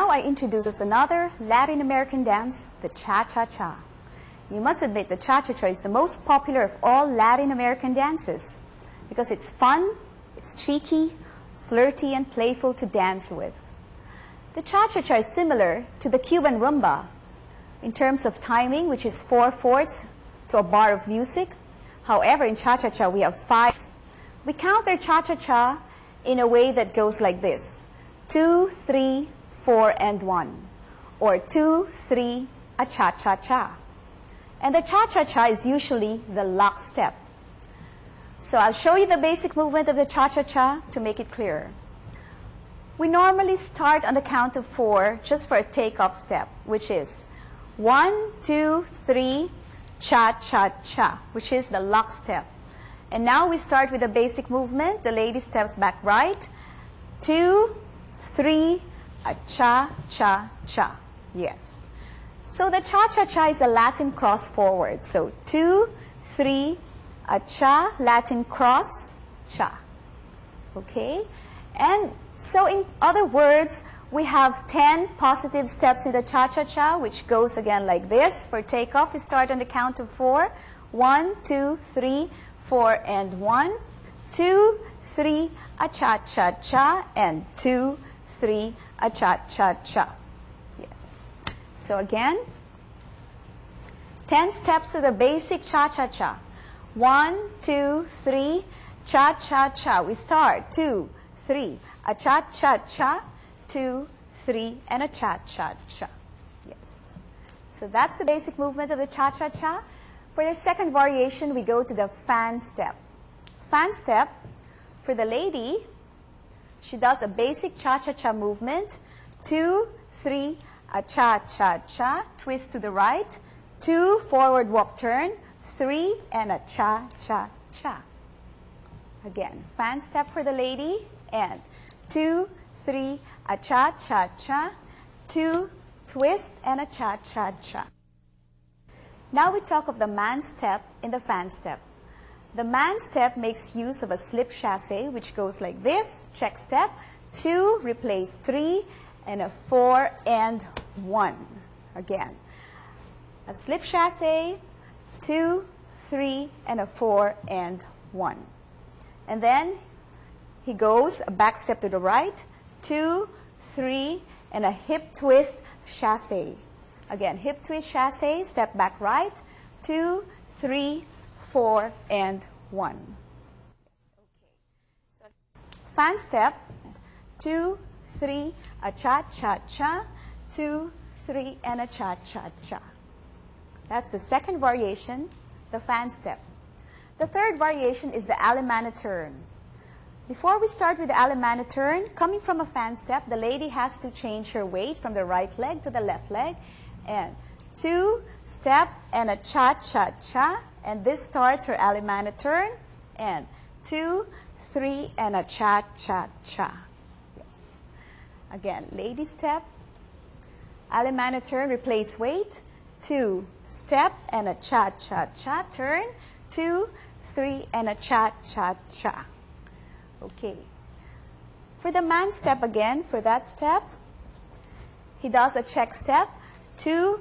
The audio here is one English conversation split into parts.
now I introduce us another Latin American dance, the cha-cha-cha. You must admit the cha-cha-cha is the most popular of all Latin American dances because it's fun, it's cheeky, flirty, and playful to dance with. The cha-cha-cha is similar to the Cuban rumba in terms of timing, which is four fourths to a bar of music. However, in cha-cha-cha we have five. We count our cha-cha-cha in a way that goes like this. Two, three, four, and one. Or two, three, a cha-cha-cha. And the cha-cha-cha is usually the lock step. So I'll show you the basic movement of the cha-cha-cha to make it clearer. We normally start on the count of four just for a takeoff step, which is one, two, three, cha-cha-cha, which is the lock step. And now we start with the basic movement. The lady steps back right, two, three, a cha-cha-cha. Yes. So the cha-cha-cha is a Latin cross forward. So two, three, a cha, Latin cross, cha. Okay? And so in other words, we have 10 positive steps in the cha-cha-cha, which goes again like this. For takeoff, we start on the count of four. One, two, three, four, and one. Two, three, a cha-cha-cha, and two, three, Ah, a cha-cha-cha. Yes. So again, 10 steps to the basic cha-cha-cha. One, two, three, cha-cha-cha. We start, two, three, a cha-cha-cha, two, three, and a cha-cha-cha. Yes. So that's the basic movement of the cha-cha-cha. For the second variation, we go to the fan step. Fan step, for the lady, she does a basic cha-cha-cha movement. Two, three, a cha-cha-cha, twist to the right. Two, forward walk turn. Three, and a cha-cha-cha. Again, fan step for the lady, and two, three, a cha-cha-cha, two, twist, and a cha-cha-cha. Now we talk of the man step in the fan step. The man step makes use of a slip chasse, which goes like this, check step, two, replace three, and a four and one. Again, a slip chasse, two, three, and a four and one. And then he goes a back step to the right, two, three, and a hip twist chasse. Again, hip twist chasse, step back right, two, three, four, and one. Okay. So fan step, two, three, a cha-cha-cha, two, three, and a cha-cha-cha. That's the second variation, the fan step. The third variation is the Alemana turn. Before we start with the Alemana turn, coming from a fan step, the lady has to change her weight from the right leg to the left leg. And two, step, and a cha-cha-cha. And this starts her Alemana turn. And two, three, and a cha-cha-cha. Yes. Again, lady step, Alemana turn, replace weight. Two, step, and a cha-cha-cha turn. Two, three, and a cha-cha-cha. Okay. For the man step again, for that step, he does a check step, two,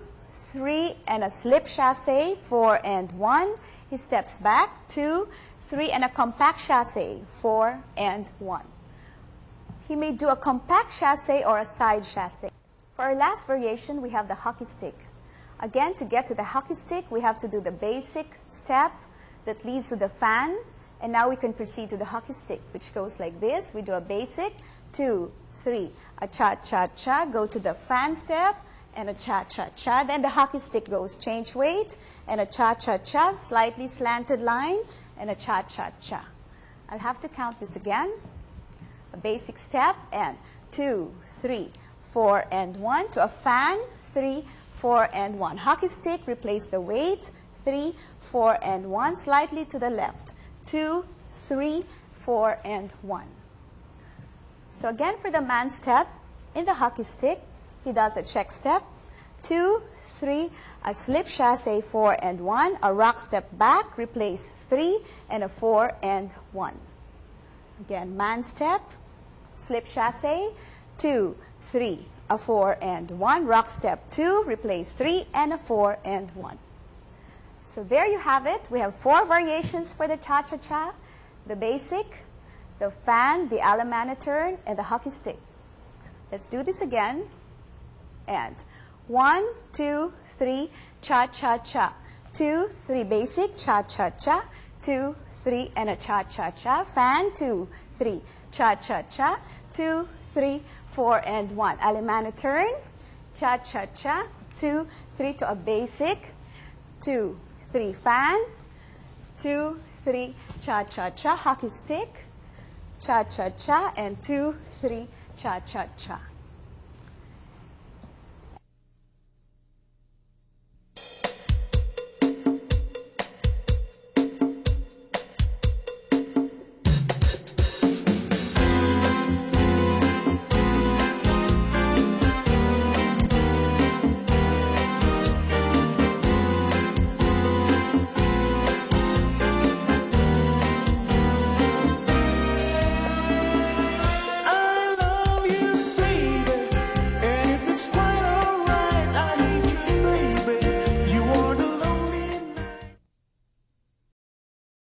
three, and a slip chasse, four and one. He steps back, two, three, and a compact chasse, four and one. He may do a compact chasse or a side chasse. For our last variation, we have the hockey stick. Again, to get to the hockey stick, we have to do the basic step that leads to the fan, and now we can proceed to the hockey stick, which goes like this. We do a basic, two, three, a cha-cha-cha, go to the fan step, and a cha-cha-cha. Then the hockey stick goes change weight, and a cha-cha-cha, slightly slanted line, and a cha-cha-cha. I'll have to count this again. A basic step, and two, three, four, and one. To a fan, three, four, and one. Hockey stick, replace the weight, three, four, and one, slightly to the left two, three, four, and one. So again, for the man step, in the hockey stick, he does a check step, two, three, a slip chasse, four, and one, a rock step back, replace three, and a four, and one. Again, man step, slip chasse, two, three, a four and one. Rock step two, replace three and a four and one. So there you have it. We have four variations for the cha-cha-cha. The basic, the fan, the Alemana turn, and the hockey stick. Let's do this again. And one, two, three, cha-cha-cha. Two, three, basic, cha-cha-cha. Two, three, and a cha-cha-cha. Fan, two, three, cha-cha-cha. Two, three, four, and one. Alemana turn, cha-cha-cha. Two, three to a basic. Two, three, fan. Two, three, cha-cha-cha. Hockey stick, cha-cha-cha. And two, three, cha-cha-cha.